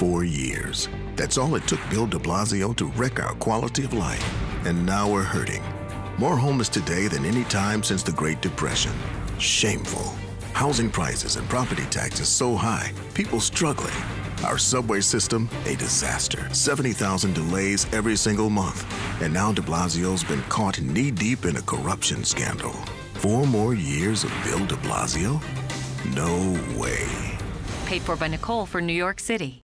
Four years. That's all it took Bill de Blasio to wreck our quality of life. And now we're hurting. More homeless today than any time since the Great Depression. Shameful. Housing prices and property taxes so high, people struggling. Our subway system, a disaster. 70,000 delays every single month. And now de Blasio's been caught knee deep in a corruption scandal. Four more years of Bill de Blasio? No way. Paid for by Nicole for New York City.